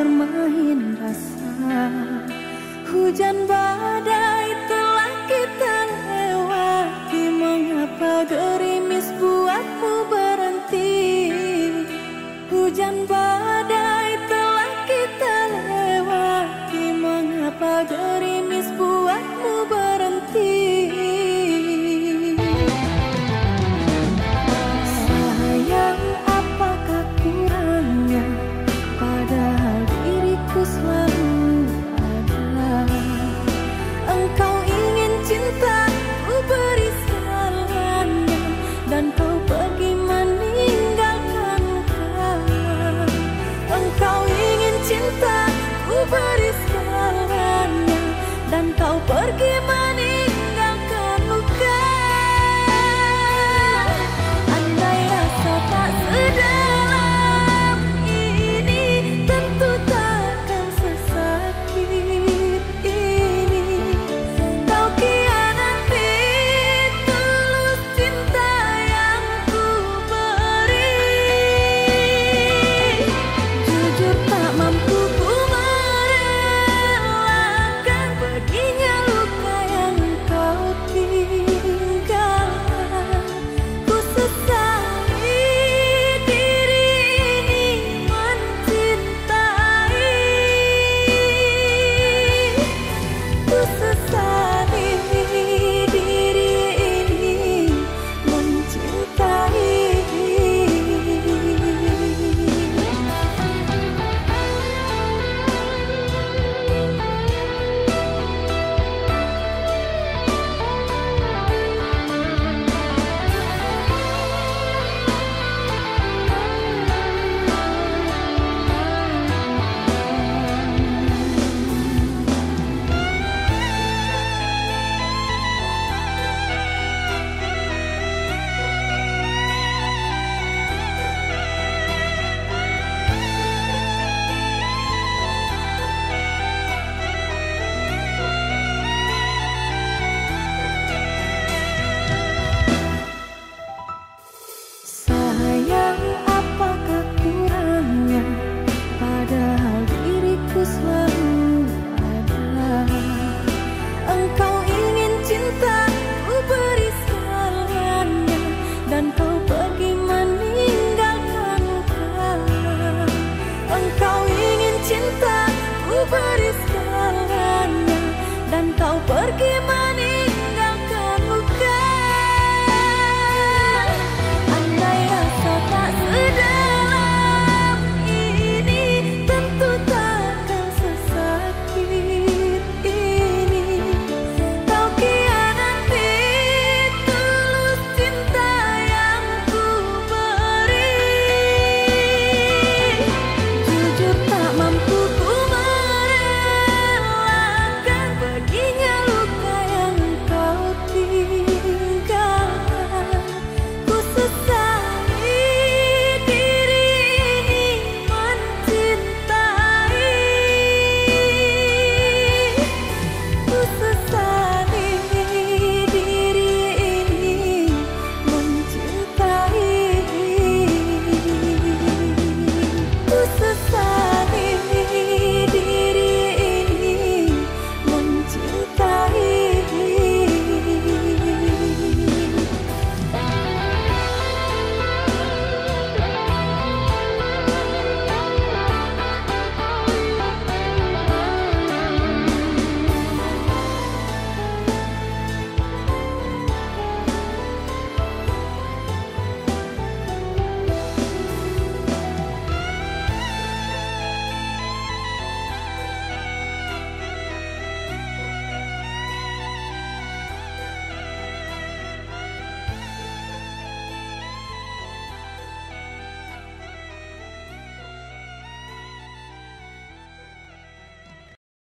bermain rasa. Hujan badai porque